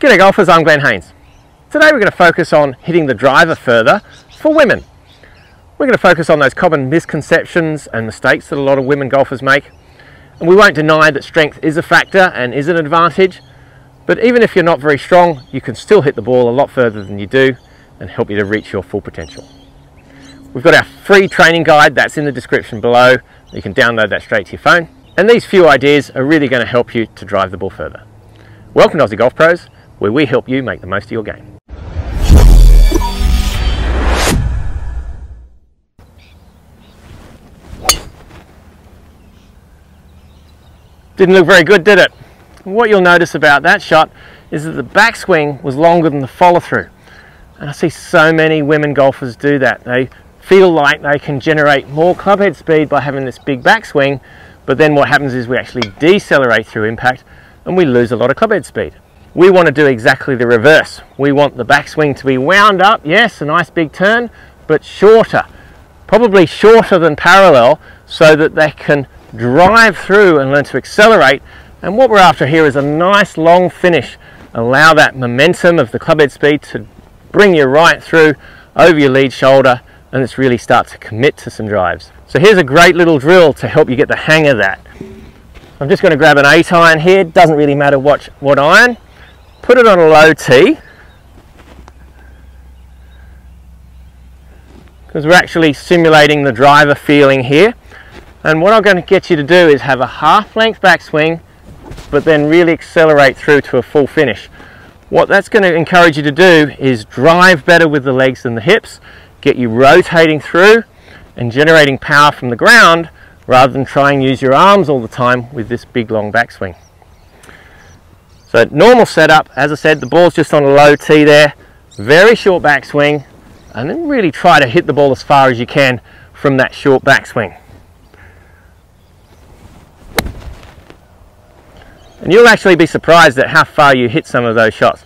G'day golfers, I'm Glen Haynes. Today we're going to focus on hitting the driver further for women. We're going to focus on those common misconceptions and mistakes that a lot of women golfers make. And we won't deny that strength is a factor and is an advantage, but even if you're not very strong, you can still hit the ball a lot further than you do and help you to reach your full potential. We've got our free training guide that's in the description below. You can download that straight to your phone. And these few ideas are really going to help you to drive the ball further. Welcome to Aussie Golf Pros where we help you make the most of your game. Didn't look very good, did it? What you'll notice about that shot is that the backswing was longer than the follow through. And I see so many women golfers do that. They feel like they can generate more clubhead speed by having this big backswing, but then what happens is we actually decelerate through impact and we lose a lot of clubhead speed. We want to do exactly the reverse. We want the backswing to be wound up, yes, a nice big turn, but shorter, probably shorter than parallel so that they can drive through and learn to accelerate. And what we're after here is a nice long finish. Allow that momentum of the clubhead speed to bring you right through over your lead shoulder and let's really start to commit to some drives. So here's a great little drill to help you get the hang of that. I'm just going to grab an 8 iron here, doesn't really matter what, what iron put it on a low tee because we're actually simulating the driver feeling here and what I'm going to get you to do is have a half length backswing but then really accelerate through to a full finish. What that's going to encourage you to do is drive better with the legs than the hips, get you rotating through and generating power from the ground rather than try and use your arms all the time with this big long backswing. So normal setup, as I said, the ball's just on a low tee there, very short backswing, and then really try to hit the ball as far as you can from that short backswing. And you'll actually be surprised at how far you hit some of those shots.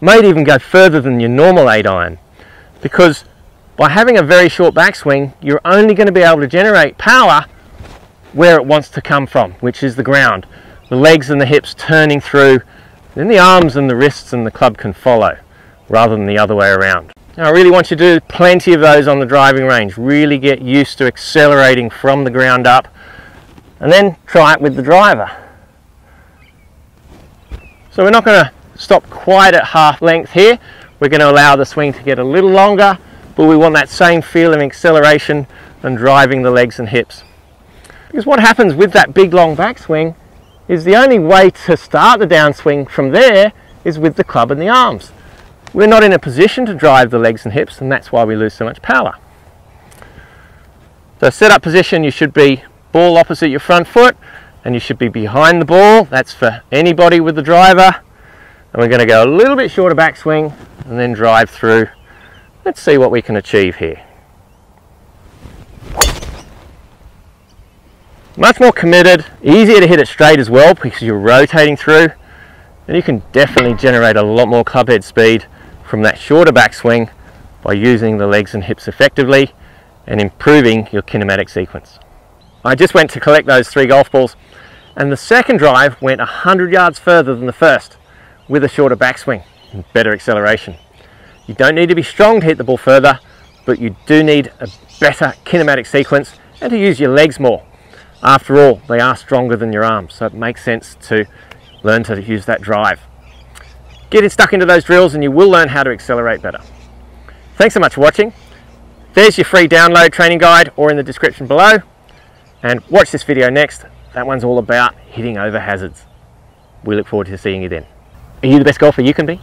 Might even go further than your normal 8 iron. Because by having a very short backswing, you're only going to be able to generate power where it wants to come from, which is the ground the legs and the hips turning through, then the arms and the wrists and the club can follow rather than the other way around. Now I really want you to do plenty of those on the driving range. Really get used to accelerating from the ground up and then try it with the driver. So we're not going to stop quite at half length here. We're going to allow the swing to get a little longer, but we want that same feeling of acceleration and driving the legs and hips. Because what happens with that big long backswing is the only way to start the downswing from there is with the club and the arms. We're not in a position to drive the legs and hips and that's why we lose so much power. So set up position you should be ball opposite your front foot and you should be behind the ball. That's for anybody with the driver. And we're going to go a little bit shorter backswing and then drive through. Let's see what we can achieve here. Much more committed, easier to hit it straight as well because you're rotating through and you can definitely generate a lot more clubhead speed from that shorter backswing by using the legs and hips effectively and improving your kinematic sequence. I just went to collect those three golf balls and the second drive went 100 yards further than the first with a shorter backswing and better acceleration. You don't need to be strong to hit the ball further, but you do need a better kinematic sequence and to use your legs more after all, they are stronger than your arms, so it makes sense to learn to use that drive. Get stuck into those drills and you will learn how to accelerate better. Thanks so much for watching. There's your free download training guide or in the description below. And watch this video next. That one's all about hitting over hazards. We look forward to seeing you then. Are you the best golfer you can be?